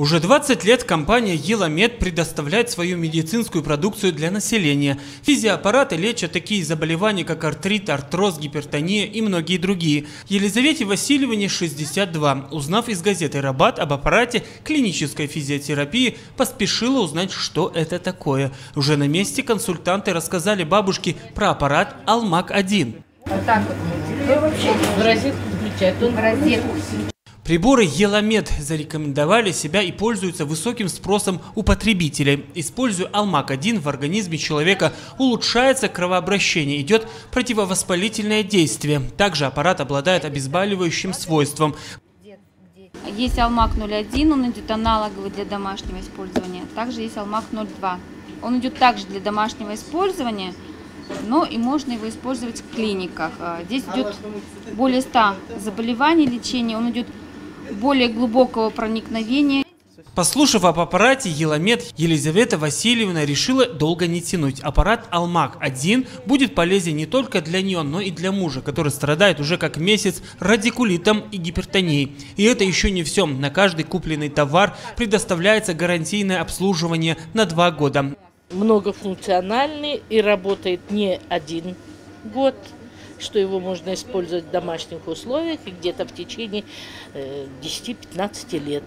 Уже 20 лет компания Еламед предоставляет свою медицинскую продукцию для населения. Физиоаппараты лечат такие заболевания, как артрит, артроз, гипертония и многие другие. Елизавете Васильевне 62. Узнав из газеты «Рабат» об аппарате клинической физиотерапии, поспешила узнать, что это такое. Уже на месте консультанты рассказали бабушке про аппарат «Алмак-1». Вот так вот. Ну, вообще в розетку включать. Он в розетку. Приборы Еламед зарекомендовали себя и пользуются высоким спросом у потребителей. Используя Алмак-1 в организме человека улучшается кровообращение, идет противовоспалительное действие. Также аппарат обладает обезболивающим свойством. Есть Алмак 01, он идет аналоговый для домашнего использования. Также есть Алмак 02. Он идет также для домашнего использования, но и можно его использовать в клиниках. А, здесь идет более 100 заболеваний лечения, он идет более глубокого проникновения. Послушав об аппарате Еламед, Елизавета Васильевна решила долго не тянуть. Аппарат Алмак-1 будет полезен не только для нее, но и для мужа, который страдает уже как месяц радикулитом и гипертонией. И это еще не все. На каждый купленный товар предоставляется гарантийное обслуживание на два года. Многофункциональный и работает не один год что его можно использовать в домашних условиях и где-то в течение 10-15 э, лет.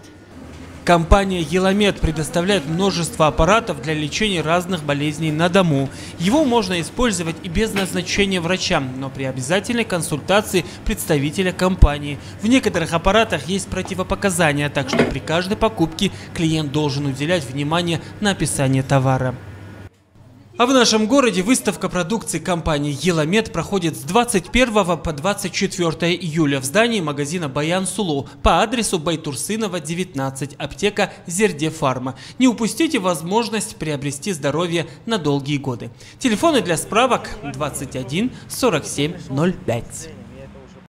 Компания Еламед предоставляет множество аппаратов для лечения разных болезней на дому. Его можно использовать и без назначения врача, но при обязательной консультации представителя компании. В некоторых аппаратах есть противопоказания, так что при каждой покупке клиент должен уделять внимание на описание товара. А в нашем городе выставка продукции компании Еламед проходит с 21 по 24 июля в здании магазина Баян Сулу по адресу Байтурсынова, 19, аптека Зерде Фарма. Не упустите возможность приобрести здоровье на долгие годы. Телефоны для справок 21 47 05.